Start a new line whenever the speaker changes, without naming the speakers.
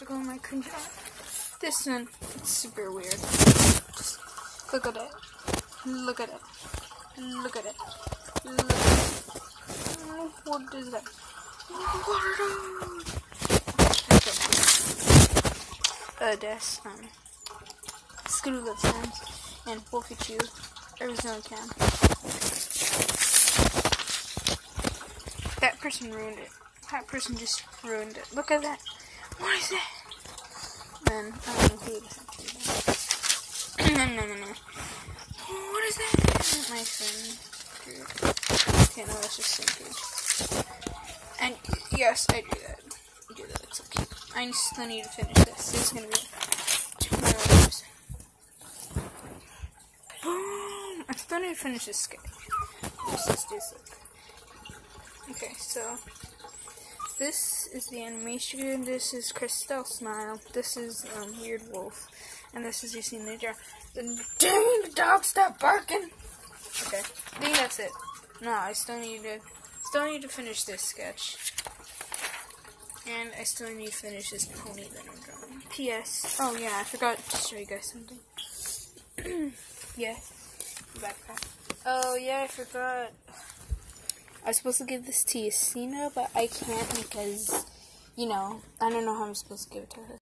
Look at my cringe. This one, it's super weird. Just look at it. Look at it. Look at it. Look at it. What is that? Those? Uh, that's, um, Skidoo Love Sounds and Wolfie Chew, Arizona Cam. That person ruined it. That person just ruined it. Look at that. What is that? Man, I don't know who is. no, no, no, no. What is that? My friend. Okay, no, that's just simply. And yes, I do that. I do that. It's okay. I still need to finish this. It's gonna be two more hours. Boom! I still need to finish this sketch. Let's just do so. Okay, so this is the animation. This is Christelle Smile. This is um, Weird Wolf, and this is you see Ninja. Then dang the dog, stop barking. Okay, I think that's it. No, I still need to still need to finish this sketch. And I still need to finish this pony that I'm drawing. P.S. Oh yeah, I forgot to show you guys something. yeah, backpack. Oh yeah, I forgot. I was supposed to give this to Yesina, but I can't because, you know, I don't know how I'm supposed to give it to her.